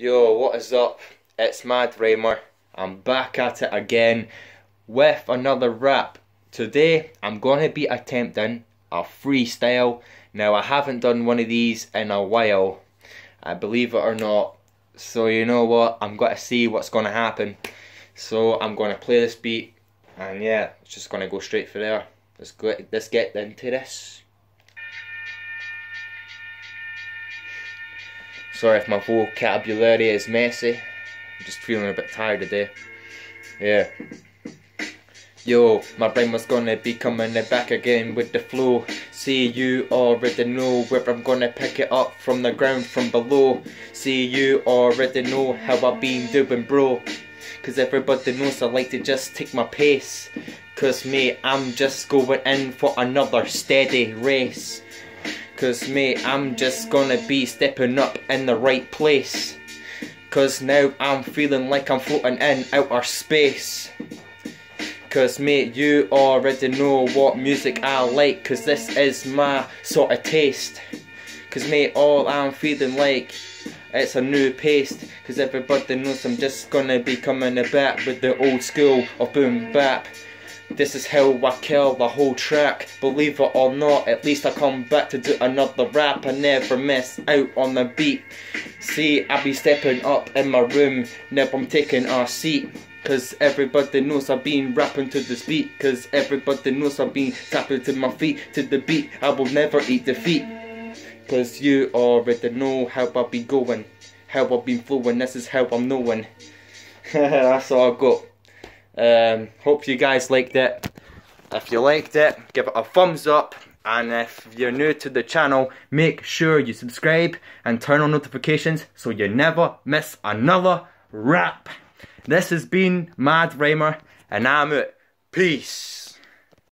Yo, what is up? It's Mad Rhymer. I'm back at it again with another rap. Today, I'm going to be attempting a freestyle. Now, I haven't done one of these in a while, I believe it or not. So, you know what? I'm going to see what's going to happen. So, I'm going to play this beat, and yeah, it's just going to go straight for there. Let's, go, let's get into this. Sorry if my vocabulary is messy. I'm just feeling a bit tired today. Yeah. Yo, my brain was gonna be coming back again with the flow. See, you already know where I'm gonna pick it up from the ground from below. See, you already know how I've been doing, bro. Cause everybody knows I like to just take my pace. Cause, mate, I'm just going in for another steady race. Cause mate, I'm just gonna be stepping up in the right place. Cause now I'm feeling like I'm floating in outer space. Cause mate, you already know what music I like. Cause this is my sort of taste. Cause mate, all I'm feeling like it's a new paste. Cause everybody knows I'm just gonna be coming back with the old school of boom bap. This is how I kill the whole track. Believe it or not, at least I come back to do another rap. I never miss out on the beat. See, I be stepping up in my room, never I'm taking a seat. Cause everybody knows I've been rapping to this beat. Cause everybody knows I've been tapping to my feet to the beat. I will never eat defeat. Cause you already know how I be going. How I've been flowing, this is how I'm knowing. That's all I got. Um, hope you guys liked it. If you liked it, give it a thumbs up. And if you're new to the channel, make sure you subscribe and turn on notifications so you never miss another rap. This has been Mad Rhymer, and I'm out. Peace.